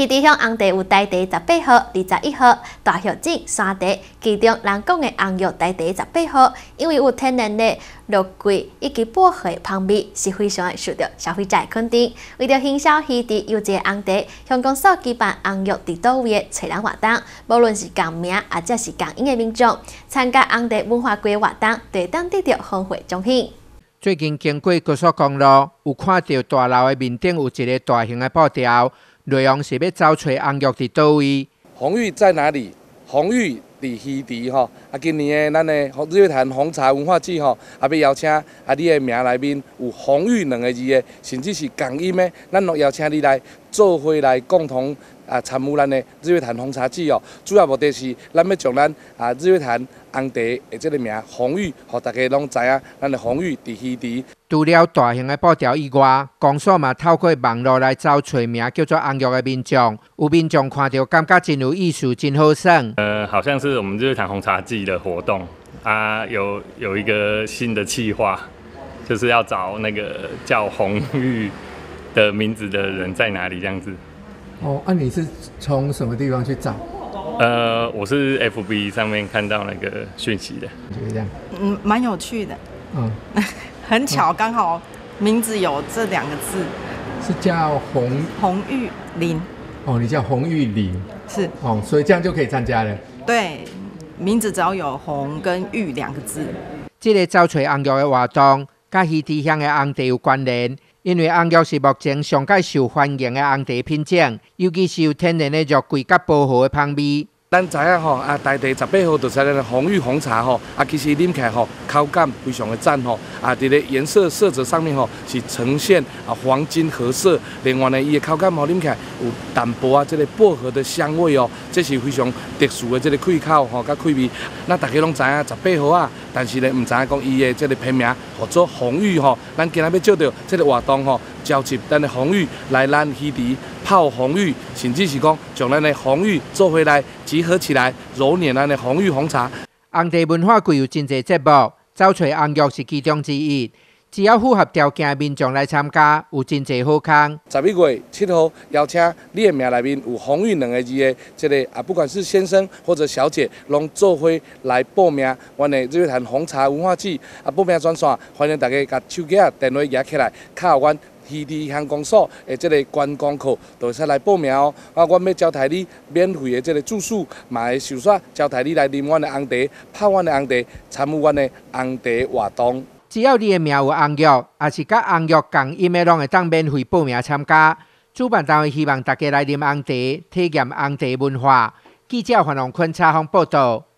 溪地乡红茶有大茶十八号、二十一号，大溪镇三茶，其中人讲的红玉大茶十八号，因为有天然的肉桂以及薄荷香味，是非常的受到消费者肯定。为了营销溪地优质红茶，香港所举办红玉伫倒位的找人活动，无论是共名或者是共音的民众，参加红茶文化季活动，都当得到丰富奖品。最近经过高速公路，有看到大楼的面顶有一个大型的布条，内容是要找找红玉伫倒位。红玉在哪里？红玉伫溪地吼。啊，今年的咱的日月潭红茶文化季吼，啊要邀请啊你的名内面有红玉两个字的，甚至是共音的，咱都邀请你来做伙来共同啊参与咱的日月潭红茶季哦。主要目的是咱要将咱啊日月潭。红茶的这个名红玉，互大家拢知影，咱的红玉伫溪地。除了大型的布条以外，公所嘛透过网络来找找名叫做红玉的民众，有民众看到感觉真有意思，真好耍。呃，好像是我们日坛红茶季的活动啊，有有一个新的计划，就是要找那个叫红玉的名字的人在哪里这样子。哦，那你是从什么地方去找？呃，我是 FB 上面看到那个讯息的，就是这样。嗯，蛮有趣的。嗯，很巧，刚好名字有这两个字，是叫红红玉林。哦，你叫红玉林。是。哦，所以这样就可以参加了。对，名字只要有红跟玉两个字。这个找找红玉的活动，跟溪地乡的红茶有关联。因为红玉是目前上界受欢迎的红茶品种，尤其是有天然的肉桂甲薄荷的香味。咱知影吼，啊，大地十八号就是咱的红玉红茶吼，啊，其实啉起来吼，口感非常的赞吼，啊，伫咧颜色色泽上面吼是呈现啊黄金褐色，另外呢，伊的口感吼啉起来有淡薄啊，这个薄荷的香味哦，这是非常特殊的这个气口吼，甲气味。那大家拢知影十八号啊，但是呢，唔知影讲伊的这个品名叫做红玉吼，咱今日要做到这个活动吼，召集咱的红玉来咱溪地。泡红玉，甚至是讲将咱的红玉做回来，集合起来揉捻咱的红玉红茶。红地文化具有真侪节目，找找红玉是其中之一。只要符合条件，民众来参加，有真侪好康。十一月七号邀请你的名内面有红玉两个字的，这个啊，不管是先生或者小姐，拢做伙来报名。阮的日月潭红茶文化季啊，报名专线，欢迎大家把手机啊、电话举起来，卡阮。溪地乡公所的这个观光课，都会使来报名哦。啊，我要招待你免费的这个住宿，嘛会受煞招待你来啉阮的红茶，泡阮的红茶，参与阮的红茶活动。只要你的名有红玉，也是甲红玉共音的，拢会当免费报名参加。主办单位希望大家来啉红茶，体验红茶文化。记者黄龙坤采访报道。